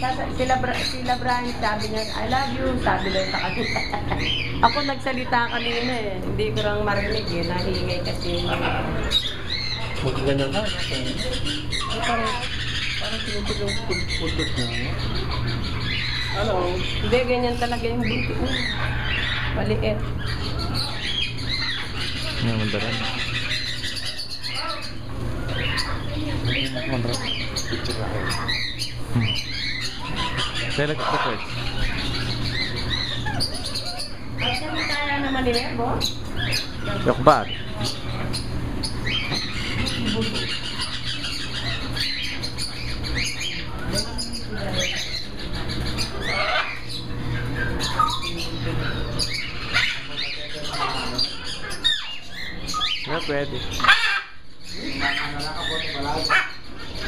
Sila, Bra- sila Brian, sabi niya, I love you, sabi daw sa kanila. Ako nagsalita kanina eh, hindi ko lang marinig eh, nahingay kasi. Magkaganyan ka. Ay, parang, Parang tinutulong-pultot na. ano, hindi, ganyan talaga yung bunti mo. Maliit. Nga mandaran. Manra. Picture na kayo. Hmm. Kaya request. Bo? Yokbat. Nga pwede.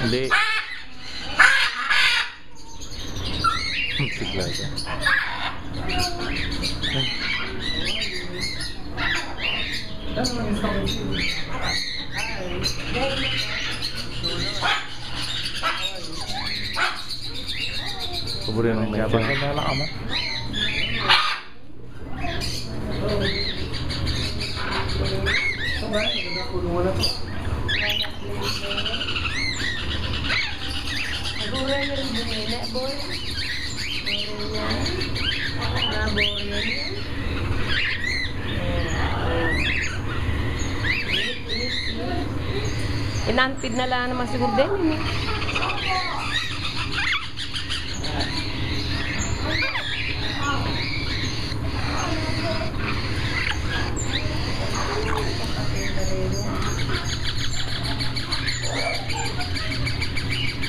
Hindi. Sigla ka. Ay. Paborito ng mayabang. Kaya na lang ama. Siguro yun yung bunila, boy. Niya. Inanpid na lang naman siguro din.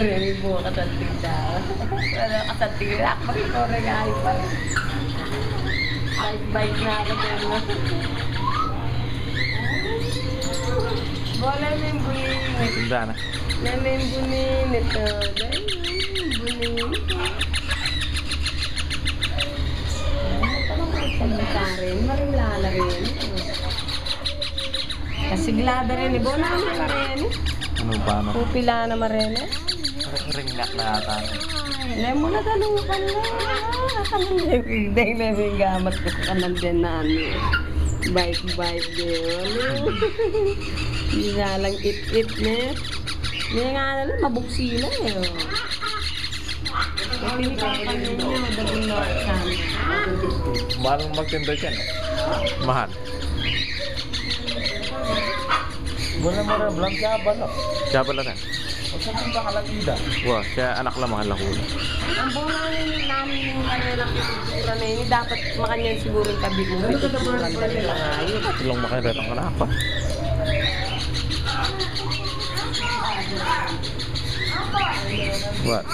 Remy mo kasantig daw. Wala kasantig na. Ako ito regalo pa rin. Bike-bike na ako din. Bola na yung bunin. Tinda na. Lala yung bunin. Ito. Dahil yung bunin. Salita rin. Marimlala rin. Kasiglada rin. Ibo na naman rin. Ano ba no? Pupila na rin. Ring lock na ata. Lay mo na ka na. Dahil na yung gamat ko sa kanan din na ano. Bike bike din. Hindi na lang it it ne. Hindi nga na lang mabuksi lang eh. oh. Kasi hindi ka pa ninyo. Dabing na sa amin. Mahal magtinda dyan. Mahal. Wala mo rin blank kaya ba no? Siya pala rin. O sa kong bakalagida. Wow, siya anak lang mahal ako. Ang buong namin namin yung kanilang pintura na yun, dapat makanyan siguro yung tabi ko. Pintura na nila nga yun. Tulong makaretang ka na ako. What?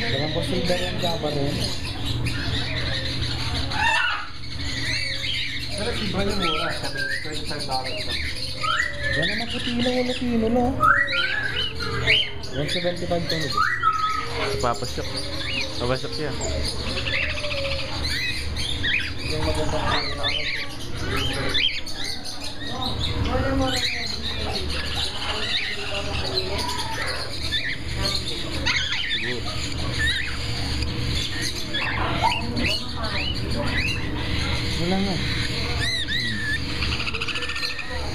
Walang consider yung kaya ba rin? Pero iba yung mura. $25 lang. Yan naman puti lang ulit yun, no? 175 to nito. Papasok. Papasok siya. Yung magandang ano. Wala mo rin. Wala nga.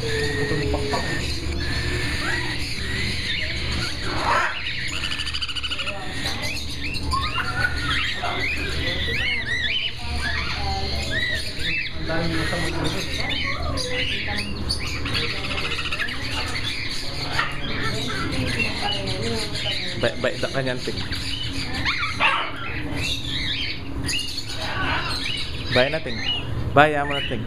Ito yung pakpak. Ang dami mo sa mga Ba ba da kanyan tik. Baya natin. Baya mo natin.